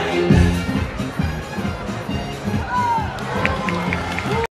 Amen.